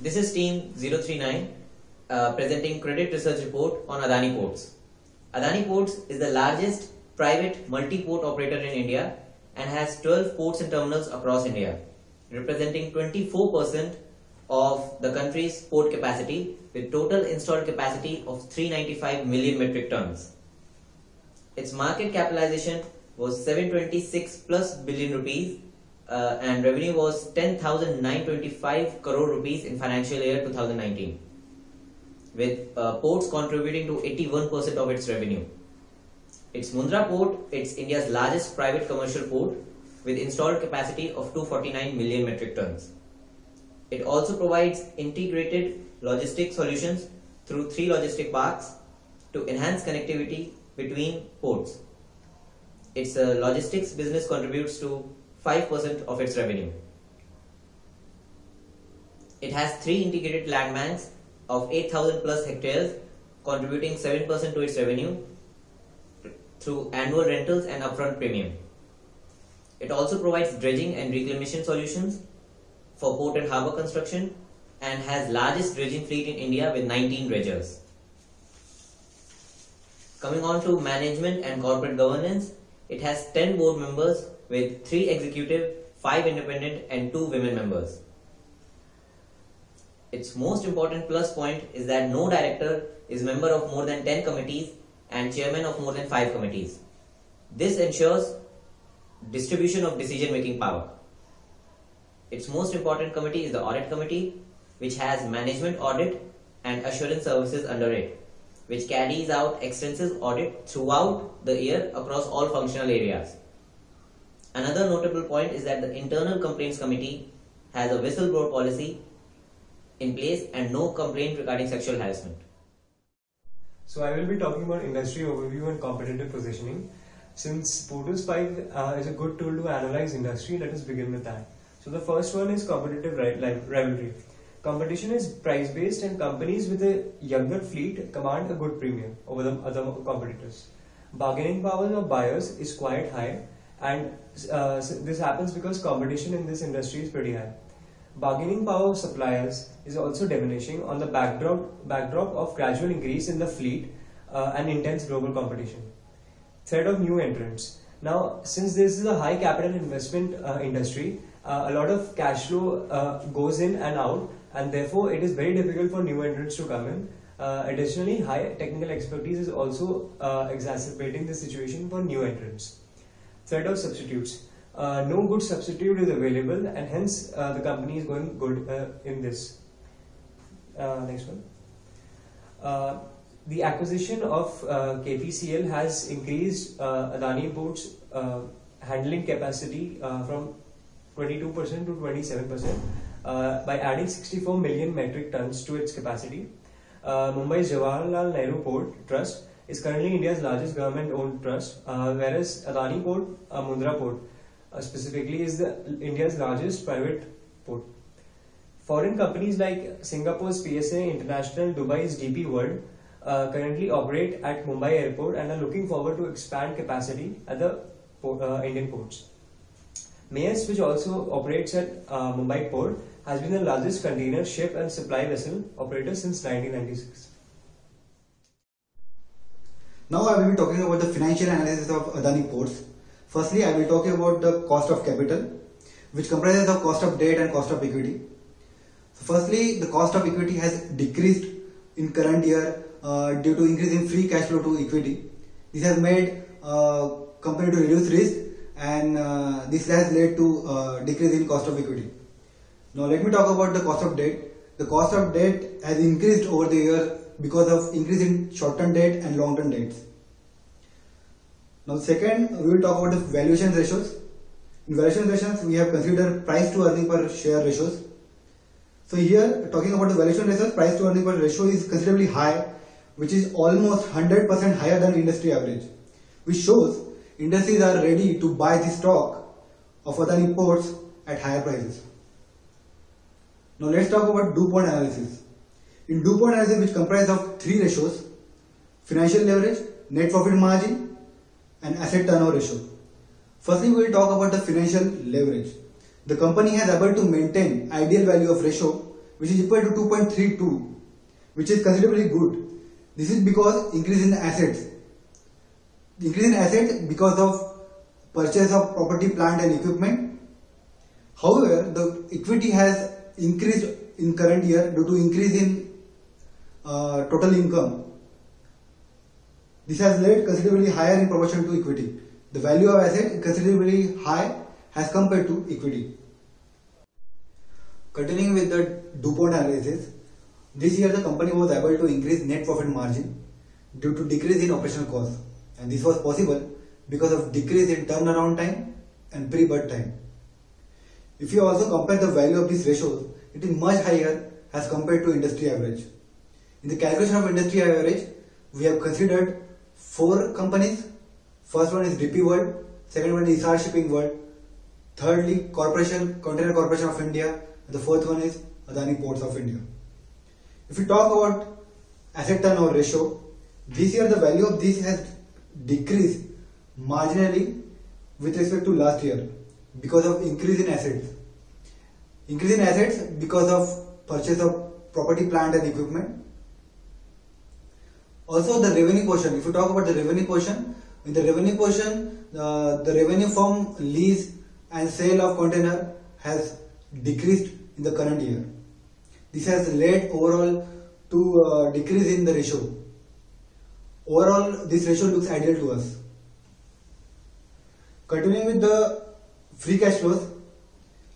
This is Team 039 uh, presenting credit research report on Adani Ports. Adani Ports is the largest private multi-port operator in India and has 12 ports and terminals across India, representing 24% of the country's port capacity with total installed capacity of 395 million metric tons. Its market capitalization was 726 plus billion rupees uh, and revenue was 10,925 crore rupees in financial year 2019 with uh, ports contributing to 81% of its revenue. Its Mundra port, it's India's largest private commercial port with installed capacity of 249 million metric tons. It also provides integrated logistic solutions through three logistic parks to enhance connectivity between ports. Its uh, logistics business contributes to 5% of its revenue. It has three integrated land banks of 8000 plus hectares contributing 7% to its revenue through annual rentals and upfront premium. It also provides dredging and reclamation solutions for port and harbour construction and has largest dredging fleet in India with 19 dredgers. Coming on to management and corporate governance, it has 10 board members with 3 executive, 5 independent and 2 women members. Its most important plus point is that no director is member of more than 10 committees and chairman of more than 5 committees. This ensures distribution of decision making power. Its most important committee is the audit committee which has management audit and assurance services under it which carries out extensive audit throughout the year across all functional areas. Another notable point is that the internal complaints committee has a whistleblower policy in place and no complaint regarding sexual harassment. So I will be talking about industry overview and competitive positioning. Since Porter's 5 uh, is a good tool to analyze industry, let us begin with that. So the first one is competitive rivalry. Competition is price based and companies with a younger fleet command a good premium over the other competitors. Bargaining power of buyers is quite high and uh, this happens because competition in this industry is pretty high. Bargaining power of suppliers is also diminishing on the backdrop, backdrop of gradual increase in the fleet uh, and intense global competition. Threat of new entrants. Now, since this is a high capital investment uh, industry, uh, a lot of cash flow uh, goes in and out and therefore it is very difficult for new entrants to come in. Uh, additionally, high technical expertise is also exacerbating the situation for new entrants. Threat of substitutes. Uh, no good substitute is available and hence uh, the company is going good uh, in this. Uh, next one. the acquisition of KPCL has increased Adani Ports handling capacity from 22% to 27% uh, by adding 64 million metric tons to its capacity. Uh, Mumbai's Jawaharlal Nehru Port Trust is currently India's largest government-owned trust, uh, whereas Adani Port, uh, Mundra Port, uh, specifically is the India's largest private port. Foreign companies like Singapore's PSA International, Dubai's DP World uh, currently operate at Mumbai Airport and are looking forward to expand capacity at the port, Indian ports. Maersk, which also operates at uh, Mumbai port, has been the largest container ship and supply vessel operator since 1996. Now I will be talking about the financial analysis of Adani Ports. Firstly, I will talk about the cost of capital, which comprises of cost of debt and cost of equity. So firstly, the cost of equity has decreased in current year uh, due to increase in free cash flow to equity. This has made uh, company to reduce risk and uh, this has led to uh, decrease in cost of equity. Now let me talk about the cost of debt. The cost of debt has increased over the year because of increase in short-term debt and long-term debts. Now second, we will talk about the valuation ratios. In valuation ratios, we have considered price to earning per share ratios. So here, talking about the valuation ratios, price to earning per ratio is considerably high, which is almost 100% higher than industry average, which shows industries are ready to buy the stock of Adani ports at higher prices. Now let's talk about DuPont analysis. In DuPont analysis which comprises of three ratios, financial leverage, net profit margin and asset turnover ratio. Firstly we will talk about the financial leverage. The company has able to maintain ideal value of ratio which is equal to 2.32, which is considerably good. This is because increase in assets. Increase in assets because of purchase of property, plant and equipment. However, the equity has increased in current year due to increase in uh, total income. This has led considerably higher in proportion to equity. The value of asset is considerably high as compared to equity. Continuing with the DuPont analysis, this year the company was able to increase net profit margin due to decrease in operational costs and this was possible because of decrease in turnaround time and pre-berth time. If you also compare the value of these ratios, it is much higher as compared to industry average. In the calculation of industry average, we have considered four companies. First one is DP World, second one is Essar Shipping World, thirdly Corporation, Container Corporation of India, and the fourth one is Adani Ports of India. If we talk about asset turnover ratio, this year the value of this has decreased marginally with respect to last year because of increase in assets. Increase in assets because of purchase of property, plant and equipment. Also the revenue portion, if you talk about the revenue portion, in the revenue portion, uh, the revenue from lease and sale of container has decreased in the current year. This has led overall to uh, decrease in the ratio. Overall, this ratio looks ideal to us. Continuing with the free cash flows,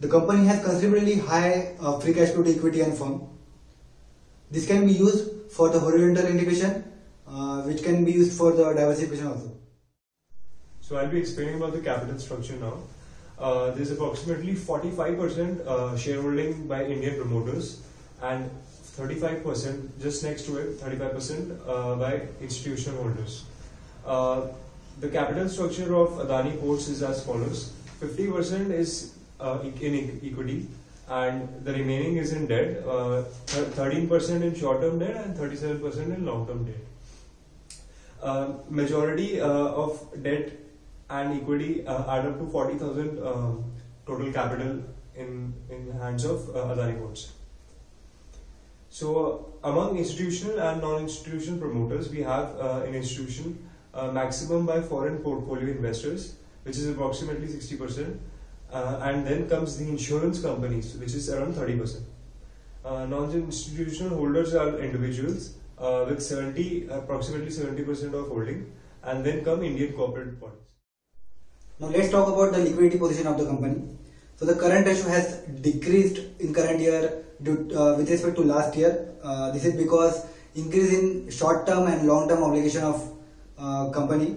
the company has considerably high uh, free cash flow to equity and firm. This can be used for the horizontal integration, uh, which can be used for the diversification also. So I'll be explaining about the capital structure now. Uh, there's approximately 45% uh, shareholding by Indian promoters and 35% just next to it 35% uh, by institutional holders. Uh, the capital structure of Adani Ports is as follows: 50% is uh, in equity, and the remaining is in debt. Uh, 13% in short-term debt and 37% in long-term debt. Uh, majority uh, of debt and equity uh, add up to 40,000 um, total capital in in hands of uh, Adani Ports. So among institutional and non-institutional promoters, we have uh, an institution uh, maximum by foreign portfolio investors, which is approximately 60%, uh, and then comes the insurance companies, which is around 30%. Uh, non-institutional holders are individuals uh, with 70, approximately 70% of holding, and then come Indian corporate bodies. Now let's talk about the liquidity position of the company. So the current ratio has decreased in current year due, uh, with respect to last year. Uh, this is because increase in short-term and long-term obligation of uh, company.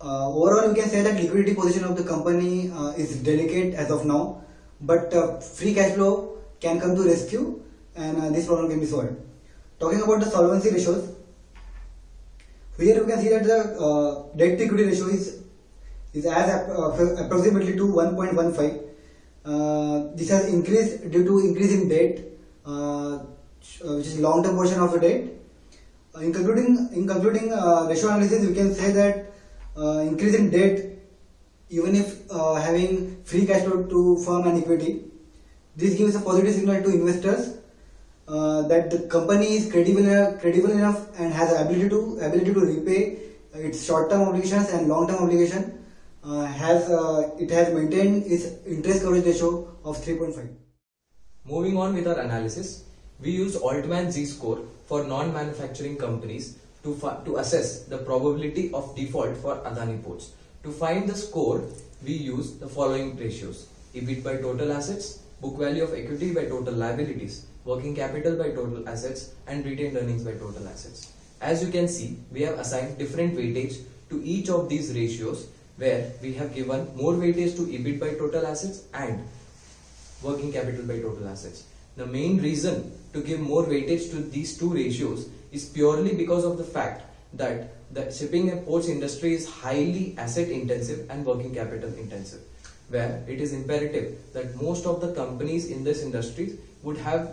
Uh, overall, we can say that liquidity position of the company uh, is delicate as of now, but uh, free cash flow can come to rescue, and uh, this problem can be solved. Talking about the solvency ratios, here you can see that the uh, debt to equity ratio is is as uh, approximately to 1.15. Uh, this has increased due to increase in debt, which is long-term portion of the debt. In concluding, in concluding ratio analysis, we can say that increase in debt, even if uh, having free cash flow to firm and equity, this gives a positive signal to investors uh, that the company is credible enough, credible enough and has ability to ability to repay its short-term obligations and long-term obligation. Uh, has uh, it has maintained its interest coverage ratio of 3.5. Moving on with our analysis, we use Altman Z-score for non-manufacturing companies to, to assess the probability of default for Adani ports. To find the score, we use the following ratios. EBIT by total assets, book value of equity by total liabilities, working capital by total assets and retained earnings by total assets. As you can see, we have assigned different weightage to each of these ratios where we have given more weightage to EBIT by total assets and working capital by total assets. The main reason to give more weightage to these two ratios is purely because of the fact that the shipping and ports industry is highly asset intensive and working capital intensive where it is imperative that most of the companies in this industry would have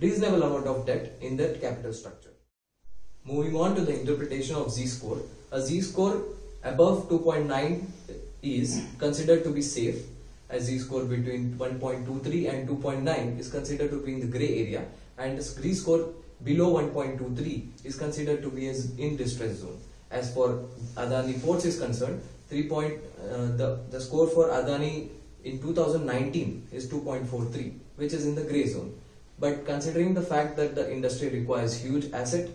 reasonable amount of debt in their capital structure. Moving on to the interpretation of z-score, a z-score above 2.9 is considered to be safe a z-score between 1.23 and 2.9 is considered to be in the gray area and the z-score below 1.23 is considered to be as in distress zone. As for Adani Ports is concerned, 3 point, uh, the, the score for Adani in 2019 is 2.43 which is in the gray zone. But considering the fact that the industry requires huge asset,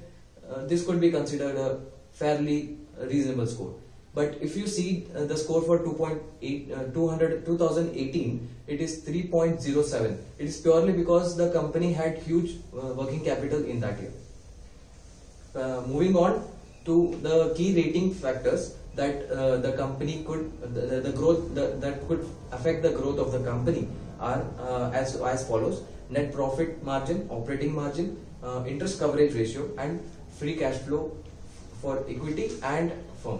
uh, this could be considered a fairly reasonable score. But if you see uh, the score for 2.8, uh, 200, 2018, it is 3.07. It is purely because the company had huge uh, working capital in that year. Uh, moving on to the key rating factors that uh, the company could, the, the growth the, that could affect the growth of the company are uh, as, as follows net profit margin, operating margin, uh, interest coverage ratio, and free cash flow for equity and firm.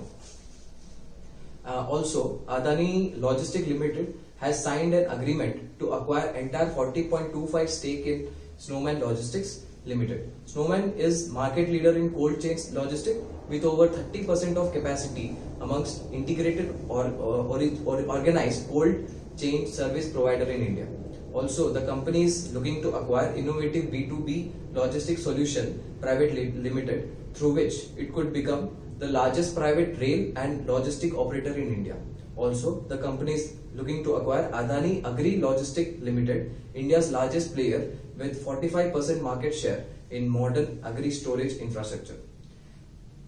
Uh, also, Adani Logistic Limited has signed an agreement to acquire entire 40.25 stake in Snowman Logistics Limited. Snowman is market leader in cold chain logistics with over 30% of capacity amongst integrated or, or, or organized cold chain service provider in India. Also, the company is looking to acquire innovative B2B logistics solution private limited through which it could become the largest private rail and logistic operator in India. Also, the company is looking to acquire Adani Agri Logistic Limited, India's largest player with 45% market share in modern agri storage infrastructure.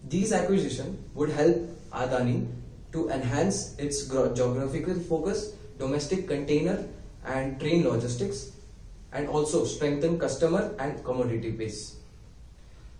These acquisitions would help Adani to enhance its geographical focus, domestic container and train logistics, and also strengthen customer and commodity base.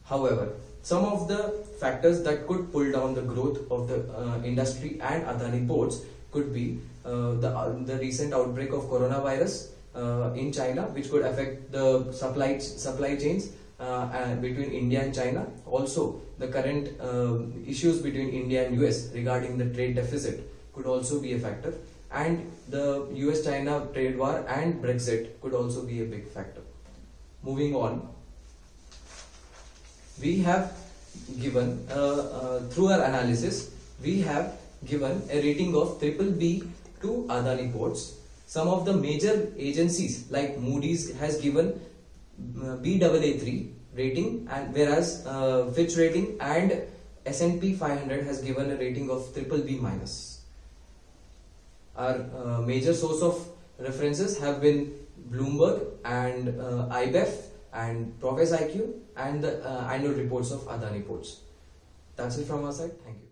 However, some of the factors that could pull down the growth of the uh, industry and Adani ports could be uh, the, uh, the recent outbreak of coronavirus uh, in China, which could affect the supply supply chains uh, between India and China. Also, the current uh, issues between India and US regarding the trade deficit could also be a factor. And the US-China trade war and Brexit could also be a big factor. Moving on, we have given uh, uh, through our analysis we have given a rating of triple B to Adani ports. Some of the major agencies like Moody's has given uh, BAA3 rating and whereas uh, Fitch rating and S&P 500 has given a rating of triple B minus. Our uh, major source of references have been Bloomberg and uh, IBEF and Prowess IQ and the uh, annual reports of Adani Ports. That's it from our side. Thank you.